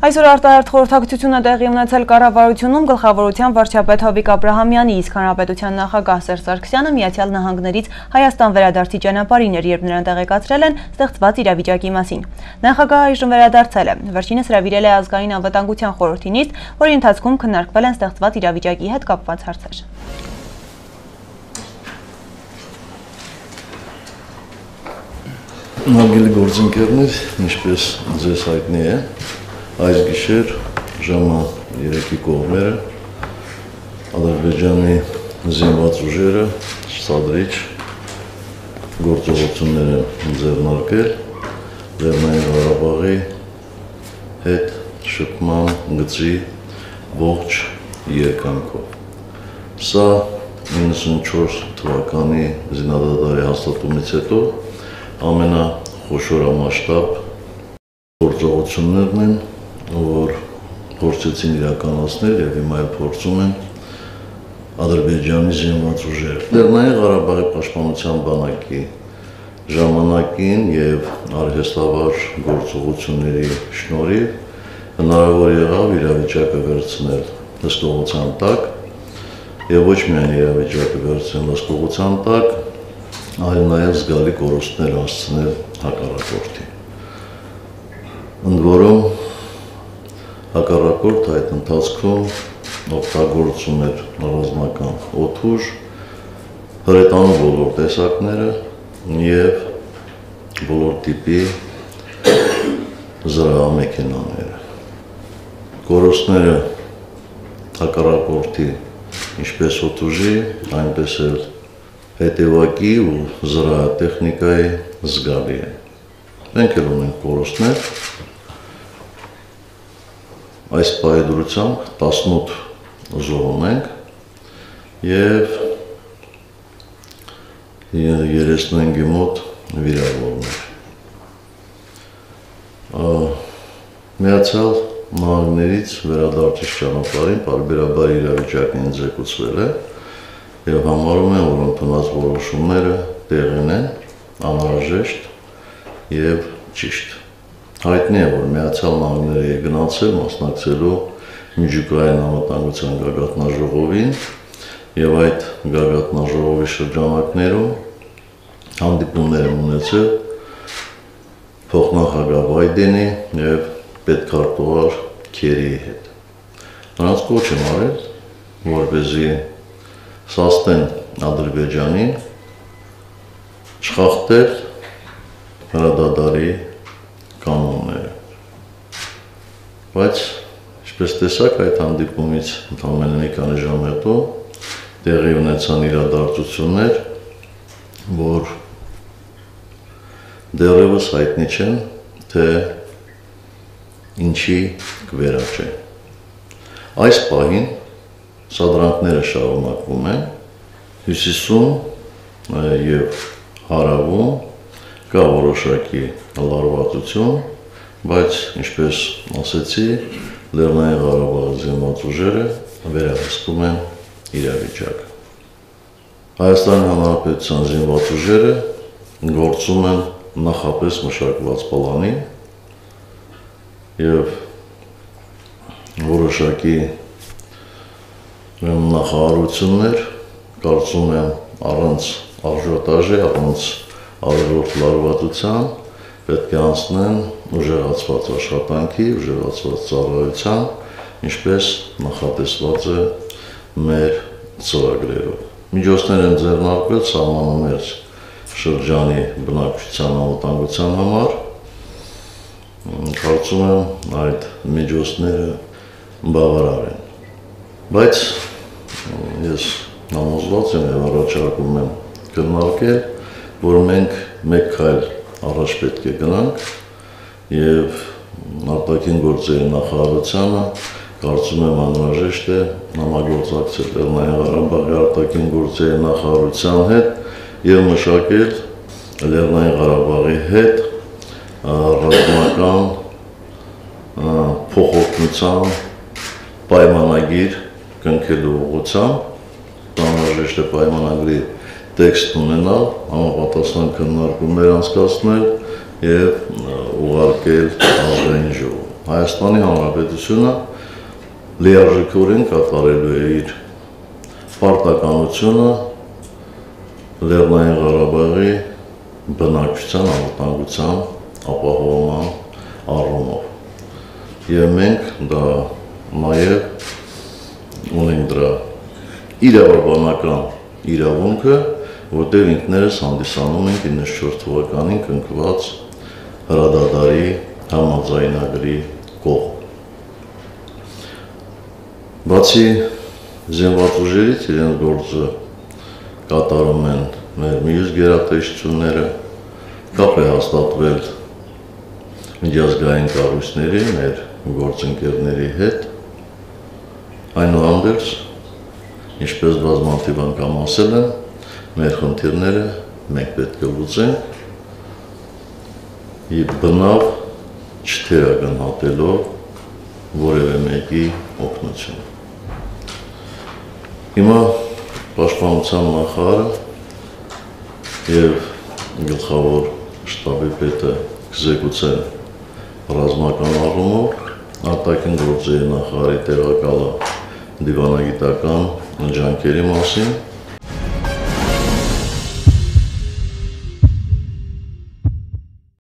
Այսօր արտահերթ խորհրդակցություն է տեղի ունեցել կառավարությունում գլխավորության վարչապետ Հովիկ Աբրահամյանի, իսկ հանրապետության նախագահ Սերժ Սարգսյանը Միացյալ Նահանգներից Հայաստան վերադարձի ճանապարհին էր, երբ նրան տեղեկացրել են ստեղծված իրավիճակի մասին։ Նախագահը այժմ վերադարձել է։ Վերջինս հրավիրել է ազգային անվտանգության խորհրդի նիստ, որի ընթացքում քննարկվել են ստեղծված իրավիճակի հետ կապված հարցեր։ Հարգելի գործընկերներ, ինչպես ձեզ հայտնի է, այս գիշեր ժամը 3-ի կողմերը Ադրբեջանի զինված ուժերը սադրիչ գործողություններ են ձեռնարկել Լեռնային Ղարաբաղի հետ շփման գծի ողջ երկանքով։ Սա 94 թվականի զինադադարի հաստատումից հետո ամենախոշորամասշտաբ գործողություններն են, որ փորձեցին իրականացնել եւ հիմա էլ փորձում են Ադրբեջանի զինված ուժերը։ Լեռնային Ղարաբաղի պաշտպանության բանակի ժամանակին եւ արհեստավար գործողությունների շնորհիվ հնարավոր եղավ իրավիճակը վերցնել հսկողության տակ եւ ոչ միայն իրավիճակը վերցնել հսկողության տակ, այլ նաեւ զգալի կորուստներ հասցնել հակառակորդին։ Ընդ որում հակառակորդ այդ ընթացքում օգտագործում էր ռազմական օթուր, հրետանում բոլոր տեսակները եւ բոլոր տիպի զրահամեքենաները։ Կորուստները հակառակորդի ինչպես օթուժի, այնպես էլ հետևակի ու զրահատեխնիկայի զգալի է։ Մենք էլ ունենք կորուստներ, Այս պայդրությամբ 18 զոհում ենք եւ 35-ի մոտ վիրավորներ։ Միացյալ նահանգներից վերադարձիչ ճանապարհին բարբերաբար իրավիճակն ինձեկուցվել է եւ համարում են, որ ընդունած որոշումները տեղին են անհրաժեշտ եւ ճիշտ։ Հայտնի է, որ Միացյալ Նահանգները է գնացել մասնակցելու միջուկային համատանգության գագաթնաժողովին եւ այդ գագաթնաժողովի շրջանակներում հանդիպումներ են ունեցել փոխնախագահ Բայդենի եւ պետքարտուղար Քերիի հետ։ Նրանց կոչ եմ արել, որպեսզի սաստեն Ադրբեջանին չխախտել հրադադարի Բայց ինչպես տեսակ այդ հանդիպումից ընդամենը մի քանի ժամ հետո տեղի ունեցան իրադարձություններ, որ դեռևս հայտնի չեն, թե ինչի կվերաճեն։ Այս պահին սադրանքները շարունակվում են հյուսիսում եւ հարավում կա որոշակի լարվածություն, բայց ինչպես ասեցի, Լեռնային Ղարաբաղի զինված ուժերը վերահսկում են իրավիճակը։ Հայաստանի Հանրապետության զինված ուժերը գործում են նախապես մշակված պլանի եւ որոշակի նախարարություններ կարծում եմ առանց արժոտաժի, առանց ավելորդ լարվածության պետք է անցնեն ուժեղացված աշխատանքի, ուժեղացված ծառայության, ինչպես նախատեսված է մեր ծրագրերով։ Միջոցներ են ձեռնարկվել սահմանումներ շրջանի բնակչության անվտանգության համար։ Կարծում եմ այդ միջոցները բավարար են։ Բայց ես համոզված եմ եւ առաջարկում եմ քննարկել որ մենք մեկ քայլ առաջ պետք է գնանք եւ արտաքին գործերի նախարարությունը կարծում եմ անհրաժեշտ է համագործակցել Լեռնային Ղարաբաղի արտաքին գործերի նախարարության հետ եւ մշակել Լեռնային Ղարաբաղի հետ ռազմական փոխօգնության պայմանագիր կնքելու ուղղությամբ անհրաժեշտ է պայմանագրի տեքստ ունենալ, համապատասխան քննարկումներ անցկացնել եւ ուղարկել ազգային ժողով։ Հայաստանի Հանրապետությունը լիարժեքորեն կատարելու է իր պարտականությունը Լեռնային Ղարաբաղի բնակչության անվտանգության ապահովման առումով։ Եվ մենք դա նաև ունենք դրա իրավաբանական իրավունքը, որտեղ ինքներս հանդիսանում ենք 94 թվականին կնքված հրադադարի համաձայնագրի կողմ։ Բացի զինված ուժերից իրենց գործը կատարում են մեր մյուս գերատեսչությունները, կապ է հաստատվել միջազգային կառույցների, մեր գործընկերների հետ։ Այնուհանդերձ, ինչպես բազմաթիվ անգամ ասել եմ, մեր խնդիրները մենք պետք է լուծենք եւ բնավ չթերագնահատելով որևէ մեկի օգնություն։ Հիմա պաշտպանության նախարարը եւ գլխավոր շտաբի պետը կզեկուցեն ռազմական առումով արտաքին գործերի նախարարի տեղակալը դիվանագիտական ջանքերի մասին